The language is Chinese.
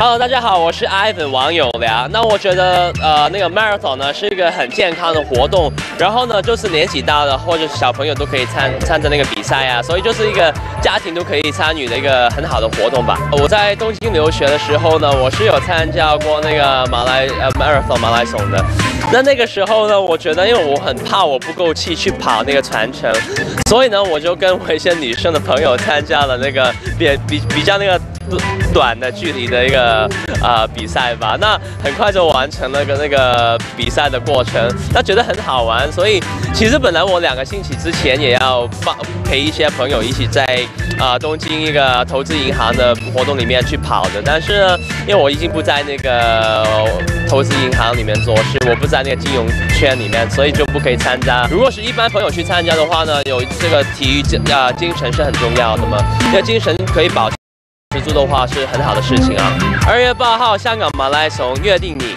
Hello，大家好，我是 Ivan 王友良。那我觉得呃那个 marathon 呢是一个很健康的活动，然后呢就是年纪大的或者小朋友都可以参参加那个比赛啊，所以就是一个家庭都可以参与的一个很好的活动吧。我在东京留学的时候呢，我是有参加过那个马来呃 marathon 马拉松的。那那个时候呢，我觉得因为我很怕我不够气去跑那个全程，所以呢我就跟我一些女生的朋友参加了那个 比比比较那个。短的距离的一个呃比赛吧，那很快就完成了个那个比赛的过程，那觉得很好玩，所以其实本来我两个星期之前也要帮陪一些朋友一起在啊东京一个投资银行的活动里面去跑的，但是呢，因为我已经不在那个投资银行里面做事，我不在在那个金融圈里面，所以就不可以参加。如果是一般朋友去参加的话呢，有这个体育精啊精神是很重要的嘛，因为精神可以保。持住的话是很好的事情啊！二月八号香港马拉松约定你。